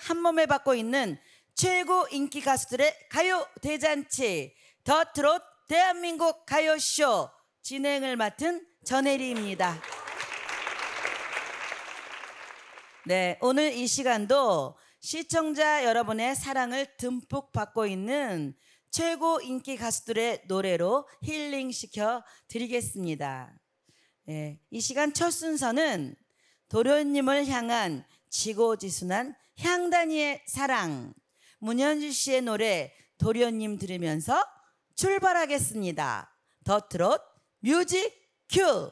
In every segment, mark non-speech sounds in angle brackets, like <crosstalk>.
한 몸에 받고 있는 최고 인기 가수들의 가요 대잔치 더 트롯 대한민국 가요쇼 진행을 맡은 전혜리입니다. 네, 오늘 이 시간도 시청자 여러분의 사랑을 듬뿍 받고 있는 최고 인기 가수들의 노래로 힐링시켜 드리겠습니다. 네, 이 시간 첫 순서는 도련님을 향한 지고지순한 향단이의 사랑 문현주 씨의 노래 도련님 들으면서 출발하겠습니다. 더 트롯 뮤직 큐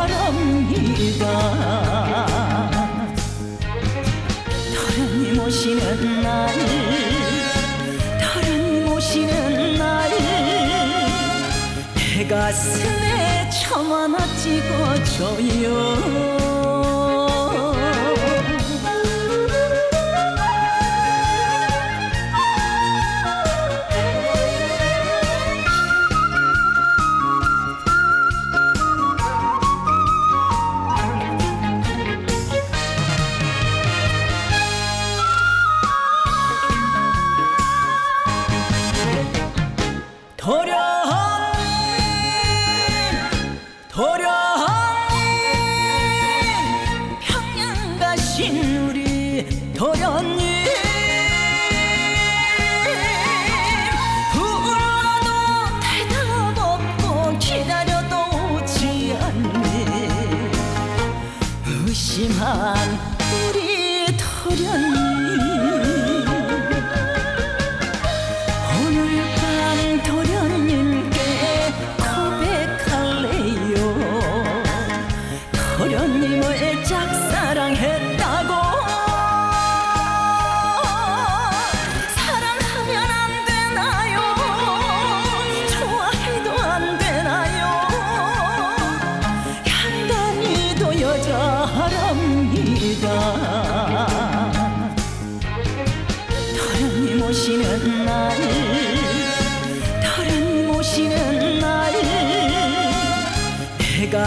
여자랍니다 도련님 오시는 날 도련님 오시는 날 내 가슴에 점 하나 찍어줘요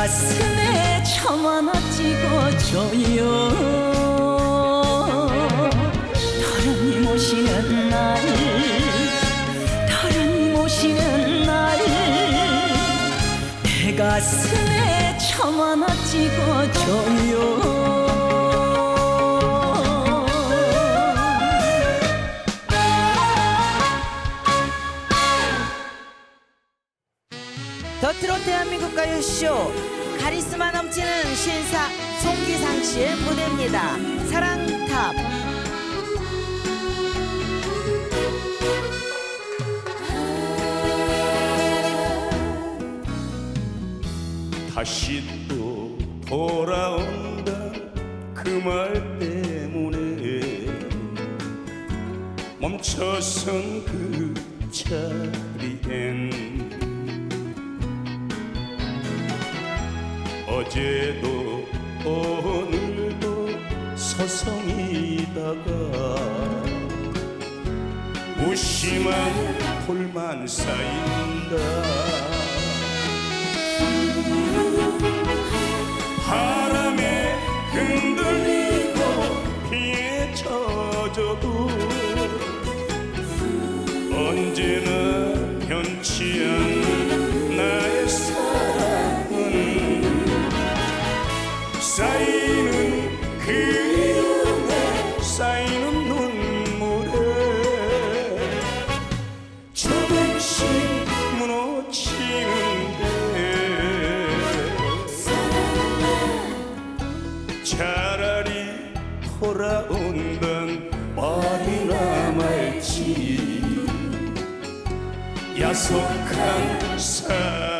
가슴에 점 하나 찍어줘요. 도련님 오시는 날 도련님 오시는 날. 내 가슴에 점 하나 찍어줘요. 더 트롯 대한민국 가요쇼 넘치는 신사 송기상 씨의 무대입니다. 사랑탑 다시 또 돌아온다 그 말 때문에 멈춰선 그 자리엔 어제도 오늘도 서성이다가 무심한 홀만 쌓인다. 바람에 흔들리고 피에 젖어도 언제나 변치 않는 쌓이는 그리움에 쌓이는 눈물에 조금씩 무너지는데 차라리 돌아온단 말이나 말지. 야속한 사랑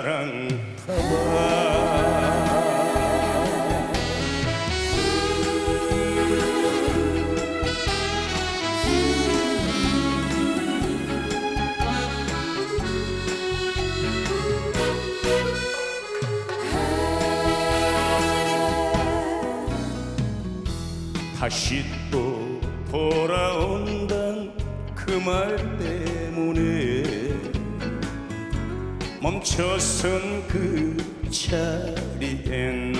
다시 또 돌아온단 그 말 때문에 멈춰선 그 자리엔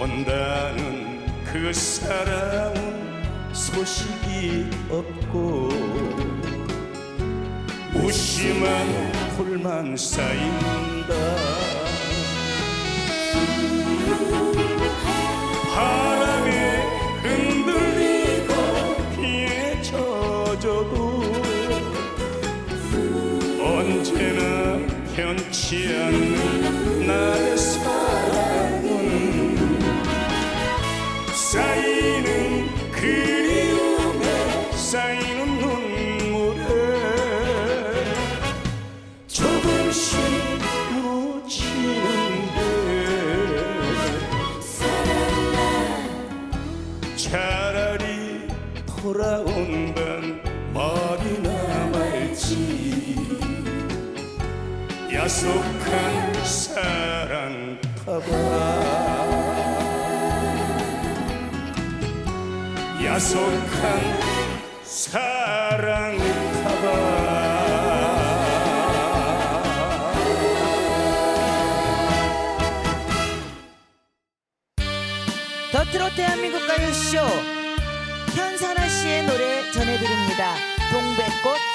온다는 그 사람은 소식이 없고 무심한 불만 쌓인다 바람에 흔들리고 비에 젖어도 언제나 변치 않는 타봐 야속한 사랑 타봐 더 트롯 대한민국 가요쇼. 현선아 씨의 노래 전해드립니다. 동백꽃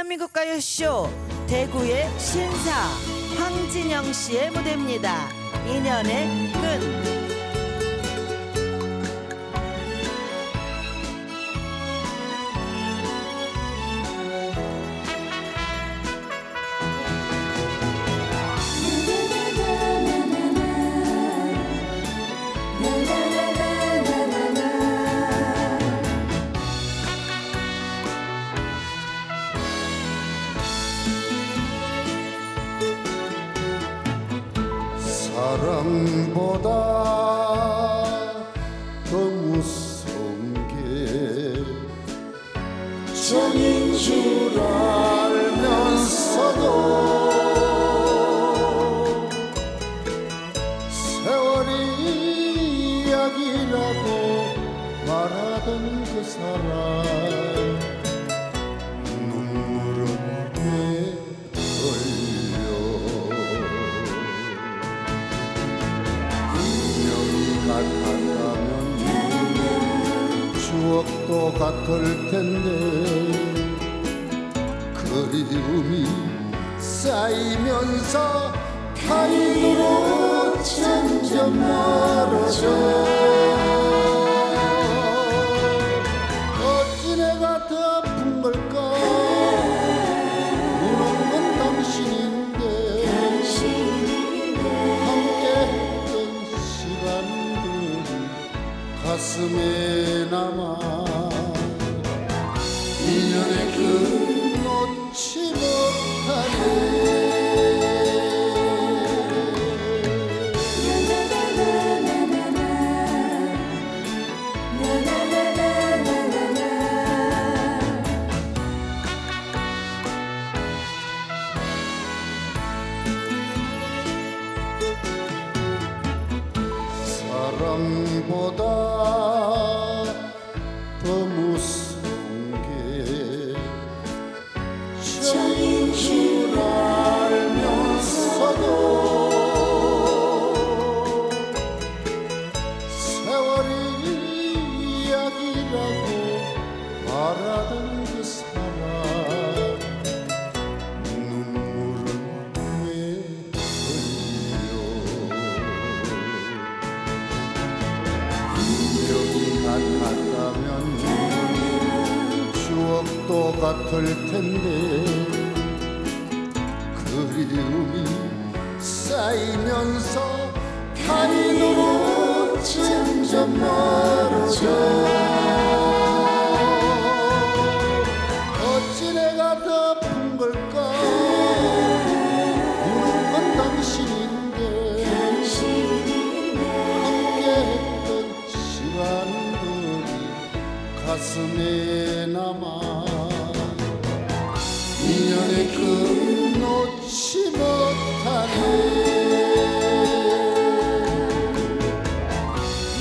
대한민국 가요쇼 대구의 신사 황진영 씨의 무대입니다. 인연의 끝. 사랑보다 더 무서운 게 정인 줄 알아 같을 텐데 그리움이 쌓이면서 타인으로 점점 멀어져. 어찌 내가 더 아픈 걸까? 우는 건 당신인데. 함께했던 시간들 가슴에 남아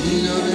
you know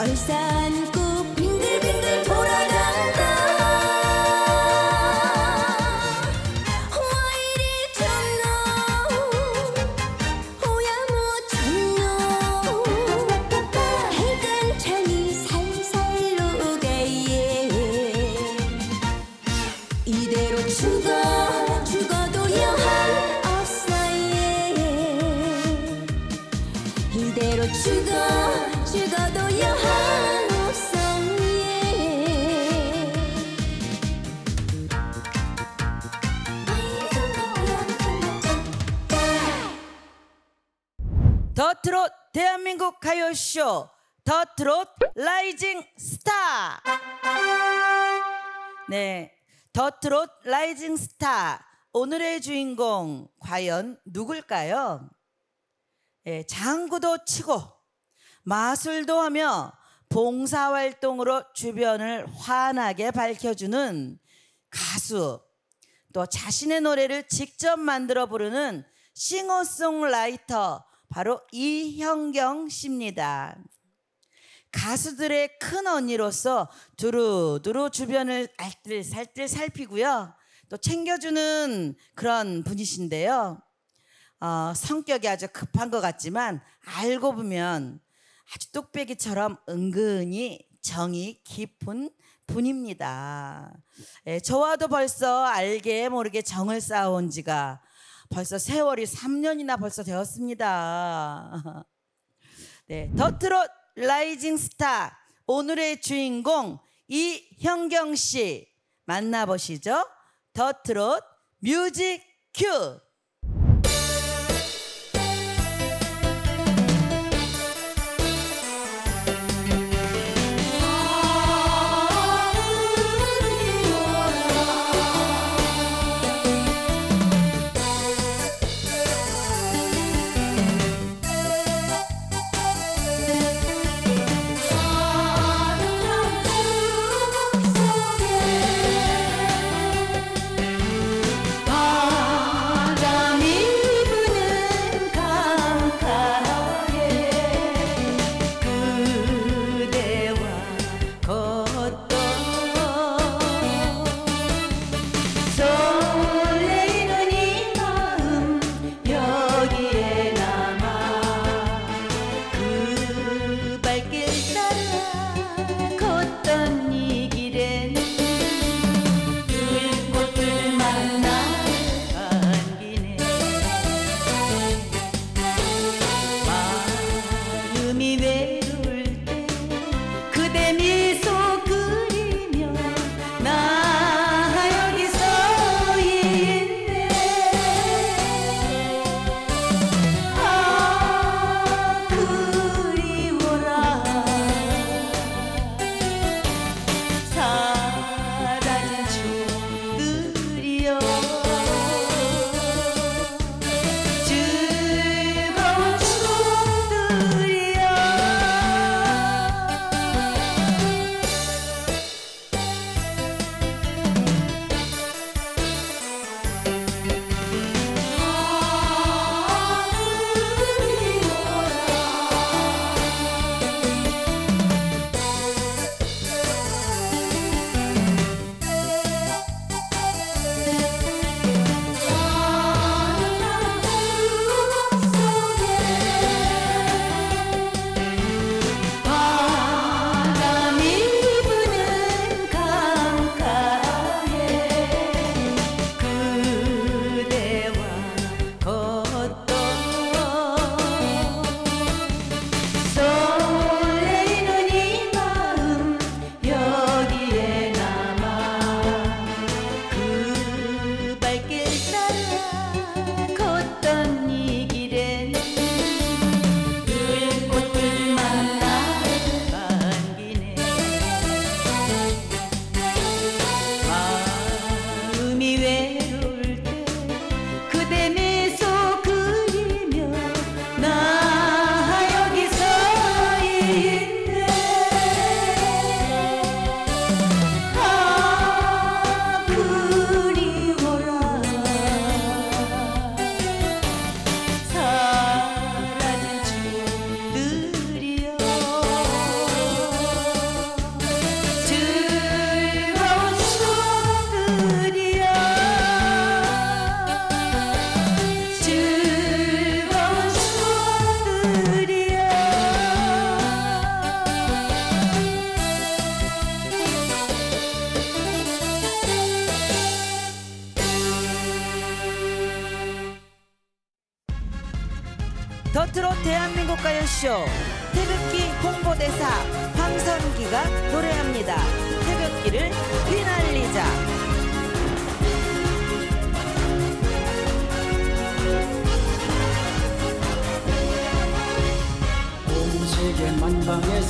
أرسل 가요쇼. the 트롯 rising star. 네, the 트롯 rising star. 오늘의 주인공 과연 누굴까요? 예, 장구도 치고 마술도 하며 봉사활동으로 주변을 환하게 밝혀주는 가수 또 자신의 노래를 직접 만들어 부르는 싱어송라이터 바로 이형경 씨입니다. 가수들의 큰 언니로서 두루두루 주변을 알뜰살뜰 살피고요. 또 챙겨주는 그런 분이신데요. 어, 성격이 아주 급한 것 같지만 알고 보면 아주 뚝배기처럼 은근히 정이 깊은 분입니다. 예, 저와도 벌써 알게 모르게 정을 쌓아온 지가 벌써 세월이 3년이나 벌써 되었습니다. <laughs> 네, the 트롯 rising star 오늘의 주인공 이형경 씨 만나보시죠. the 트롯 music cue.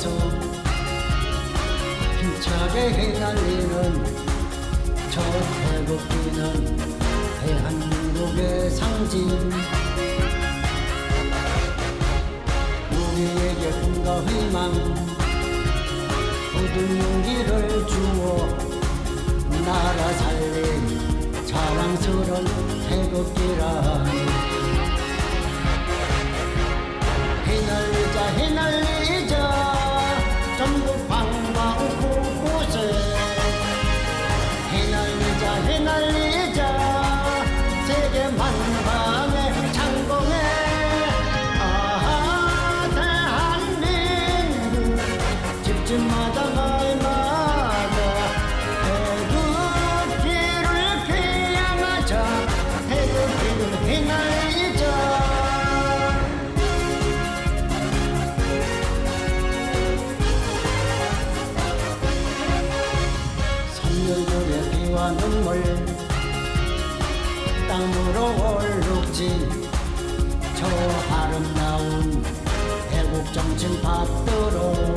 계속 힘차게 해달리는 저 태극기는 대한민국의 상징. 우리에게 꿈과 희망 모든 용기를 주어 나라 살린 자랑스러운 태극기라 휘날리자 휘날리. 걱정 좀 받도록.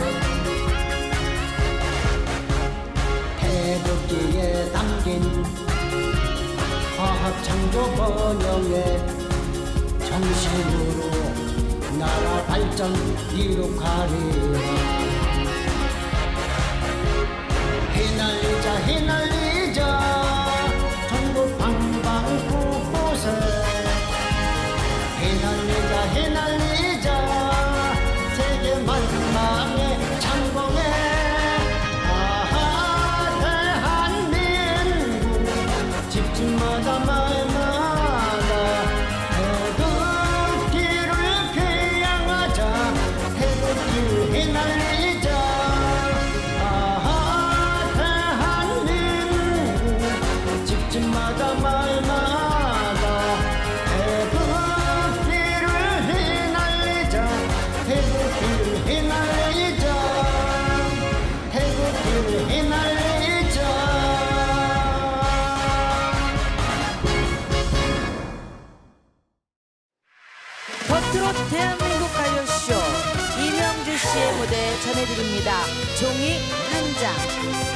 태극기에 담긴 화학 창조 번영의 정신으로 나라 발전 이룩하리라. 해날리자 해날리자 전해드립니다. 종이 한 장.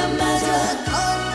a matter of oh,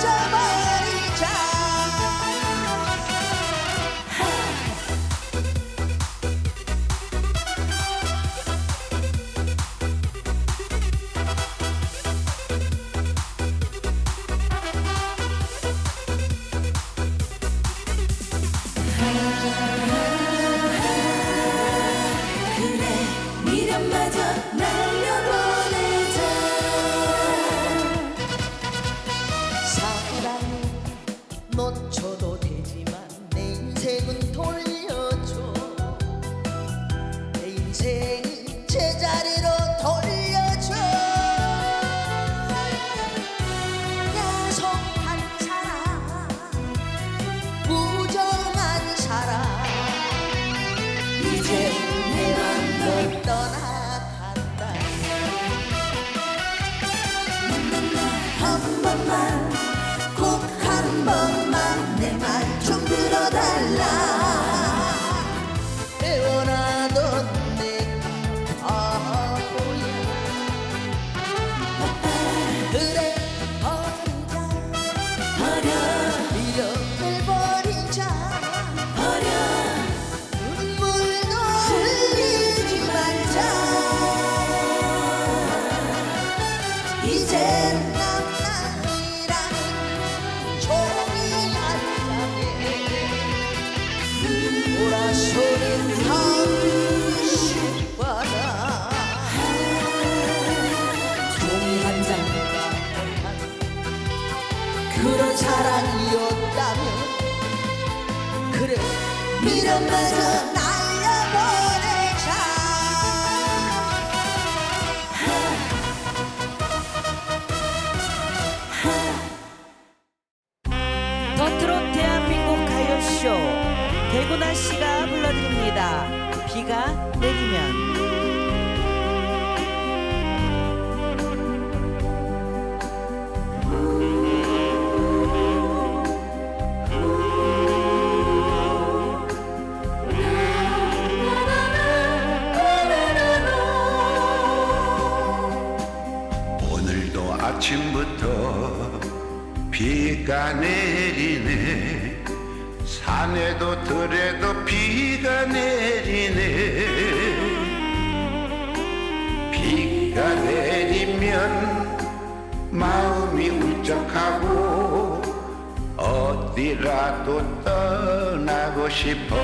내리는 비가 내리면 마음이 울적하고 어디라도 떠나고 싶어.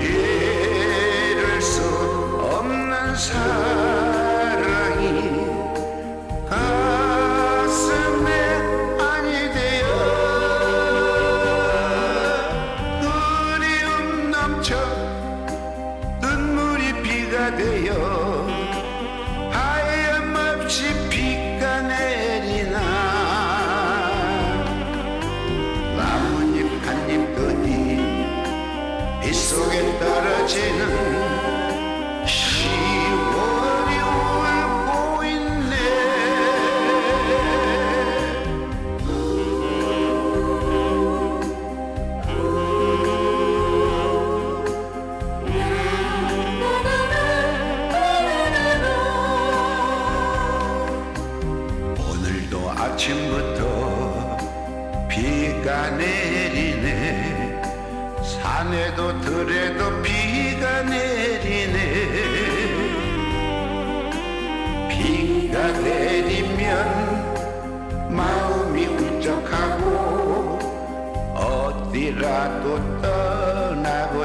이를 수 없는 삶.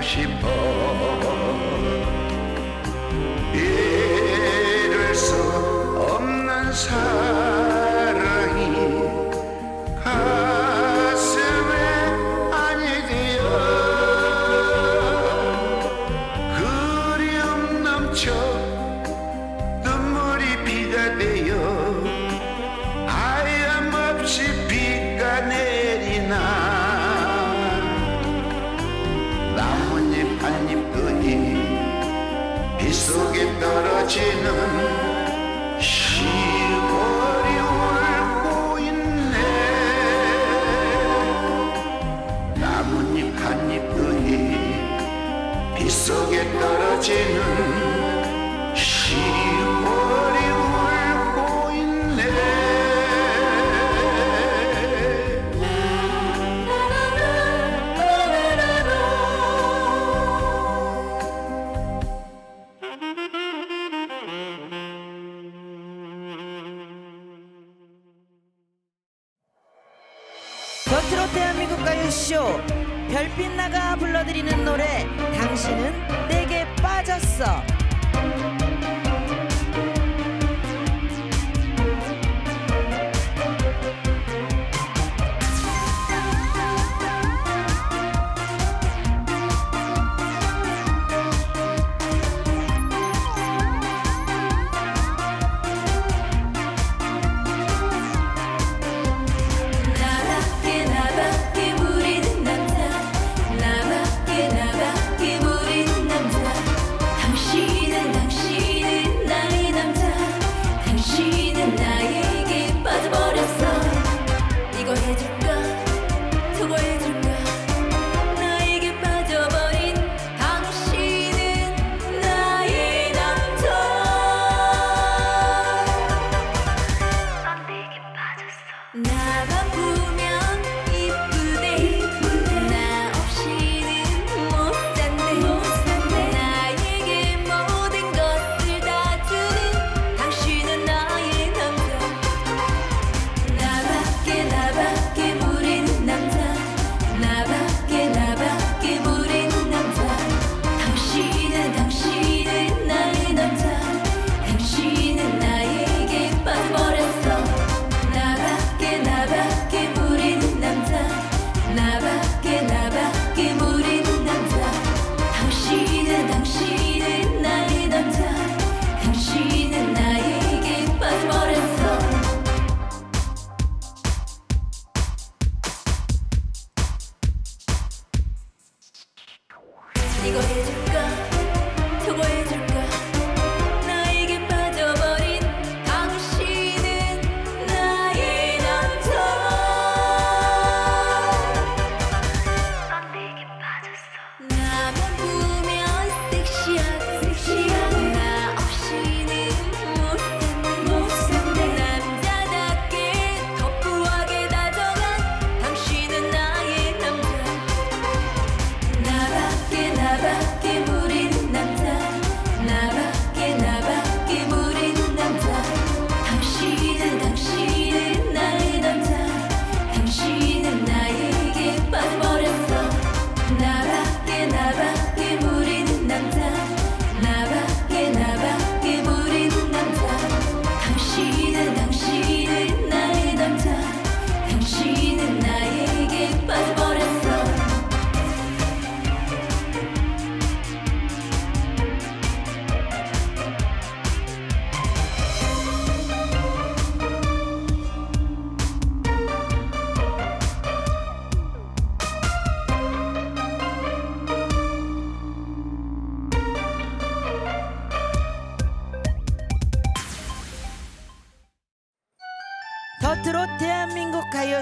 싶어. 이룰 수 없는 삶. 色。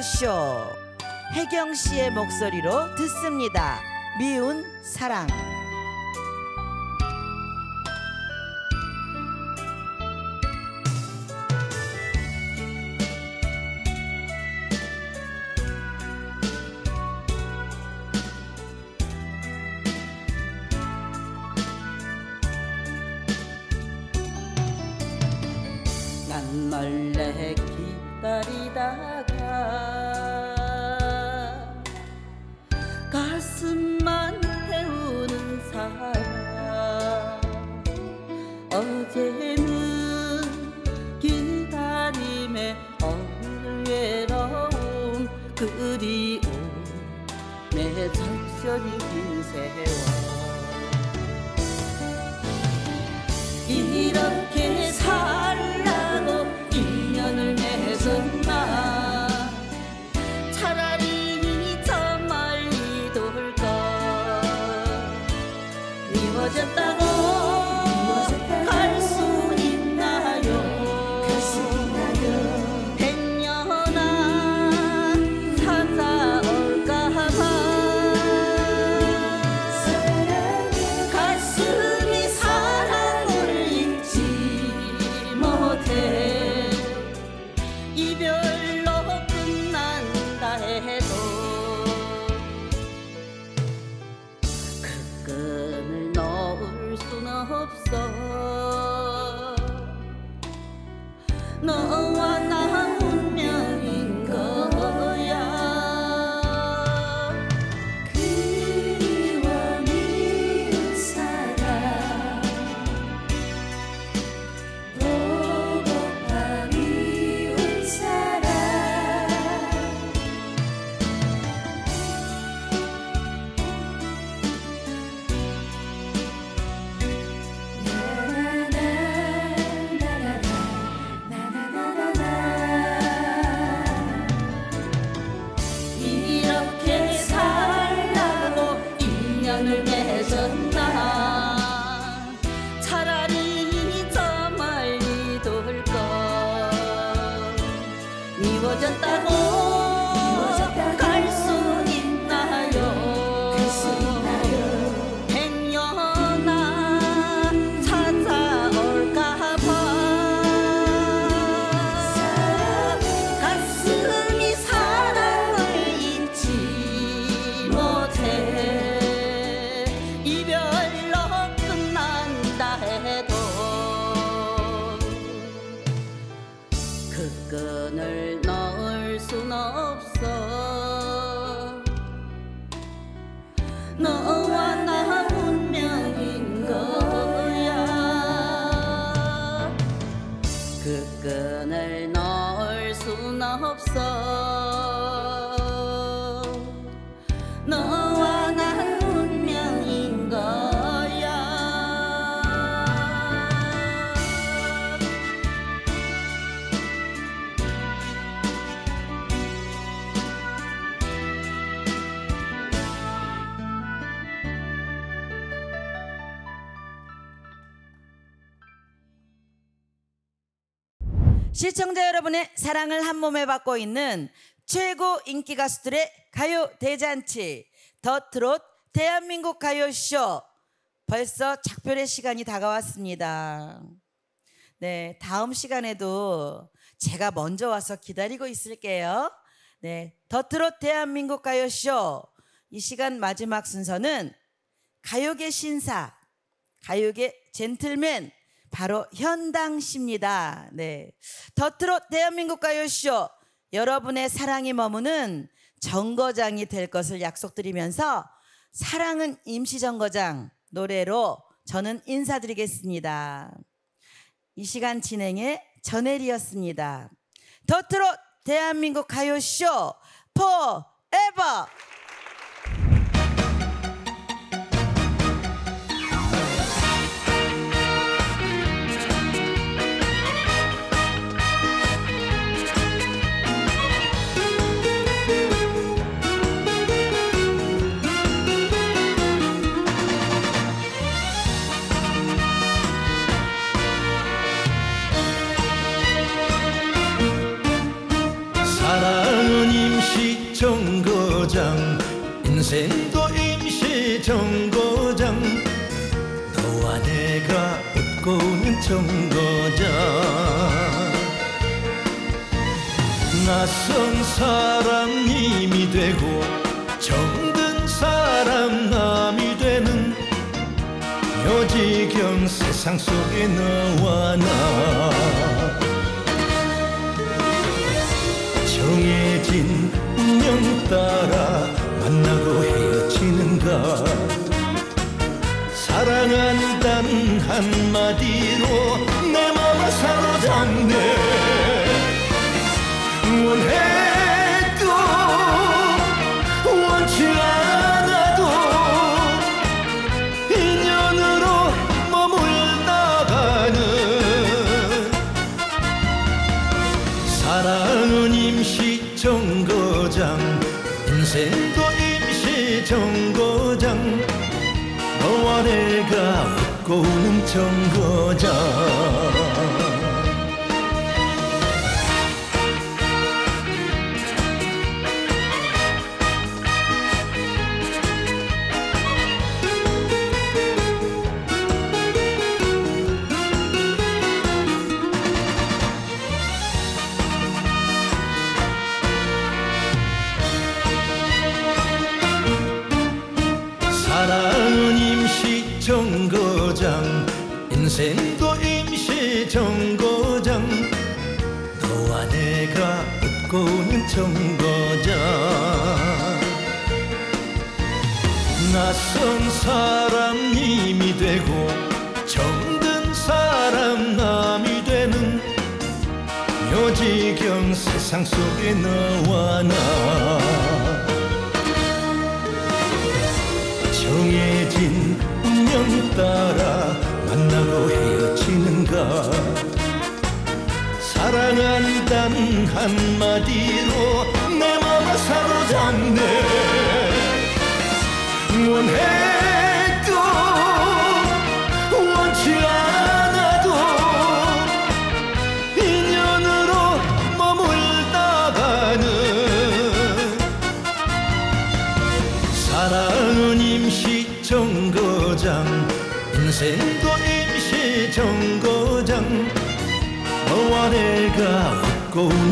쇼 혜경 씨의 목소리로 듣습니다. 미운 사랑. Just 真的 사랑을 한 몸에 받고 있는 최고 인기 가수들의 가요 대잔치 더 트롯 대한민국 가요쇼 벌써 작별의 시간이 다가왔습니다. 네, 다음 시간에도 제가 먼저 와서 기다리고 있을게요. 네, 더 트롯 대한민국 가요쇼 이 시간 마지막 순서는 가요계 신사 가요계 젠틀맨 바로 현당 씨입니다. 네. 더트롯 대한민국 가요쇼 여러분의 사랑이 머무는 정거장이 될 것을 약속드리면서 사랑은 임시정거장 노래로 저는 인사드리겠습니다. 이 시간 진행의 전혜리였습니다. 더트롯 대한민국 가요쇼 포에버 정거장 낯선 사람 님이 되고 정든 사람 남이 되는 요지경 세상 속에 너와 나. 정해진 운명 따라 만나고 헤어지는가? 사랑한다는 한마디로 사로잡네 인생도 임시 정거장 너와 내가 웃고 있는 정거장. 낯선 사람 님이 되고 정든 사람 남이 되는 요지경 세상 속에 너와 나. 정해진 운명 따라 만나고 헤어지는가 사랑한다는 한마디로 내 맘을 사로잡네. 원해 내